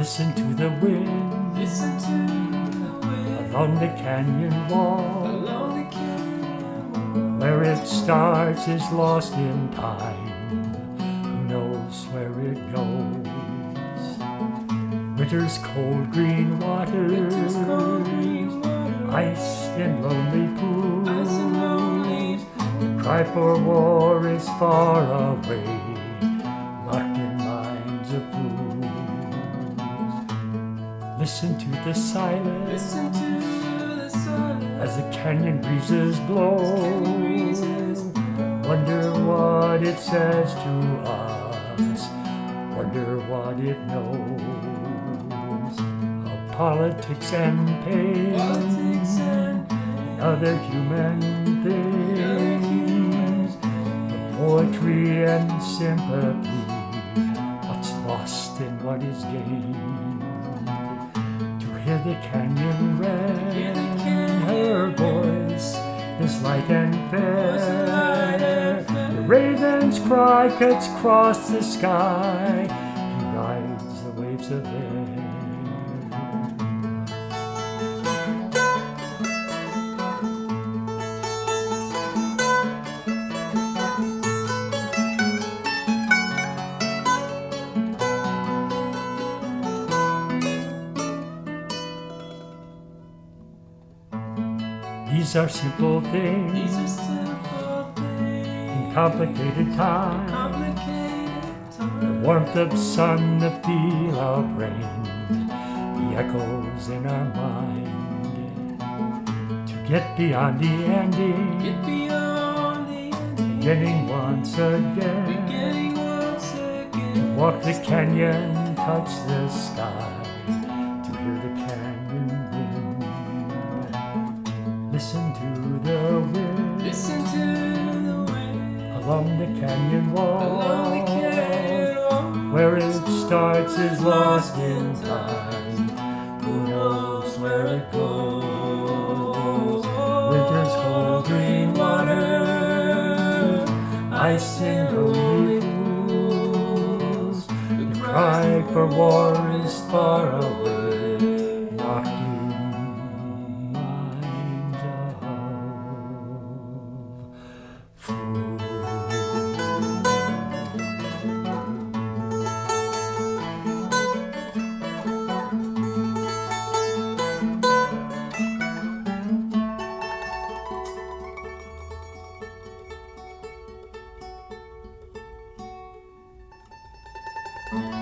Listen to the wind Listen to the wind along the canyon wall. along the canyon. Where it starts is lost in time. Who knows where it goes? Winter's cold green waters, Winter's cold green water, ice in lonely pools. ice and lonely Cry for war is far away, Listen to the silence Listen to the silence. as the canyon breezes blow. Wonder what it says to us, wonder what it knows. Of politics and pain, politics and other human things, of poetry and sympathy, the canyon canyon her voice is light and fair. The raven's cry cuts across the sky. He rides the waves of air. These are simple These things are simple things. In complicated times. Complicated The warmth of sun, the feel of rain, the echoes in our mind. To get beyond the ending, Get beyond the ending. Beginning once again. Beginning once again. Walk the canyon, touch the sky, along the canyon wall. Along the canyon wall Where it starts is lost in time. Who knows where it goes? Winter's cold green water, ice in lonely pools. The cry for war is far away, locked Bye.